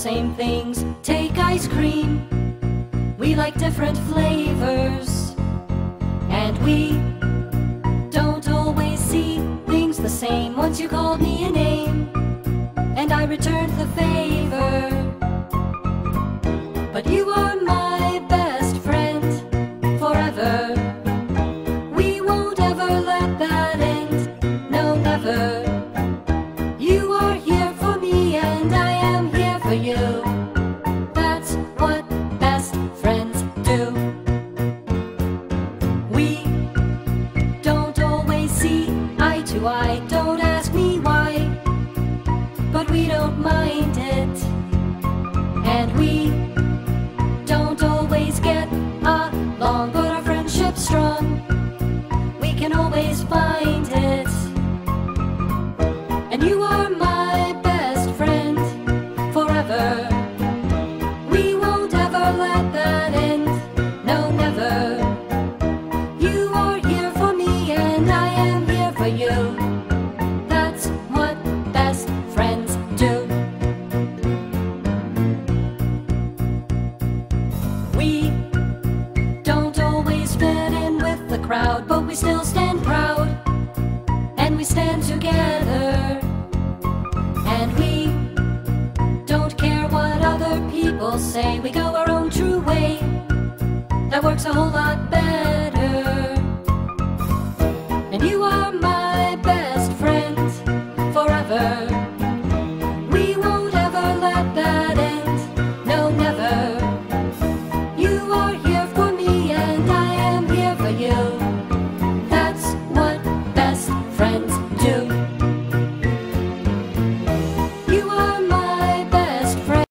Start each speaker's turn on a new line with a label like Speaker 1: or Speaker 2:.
Speaker 1: same things. Take ice cream, we like different flavors. And we don't always see things the same. Once you called me a name, and I returned the favor. To eye. Don't ask me why, but we don't mind it. And we don't always get along, but our friendship's strong. We can always find it. And you are my best friend forever. Crowd, but we still stand proud. And we stand together. And we don't care what other people say. We go our own true way. That works a whole lot better. And you are my best friend forever.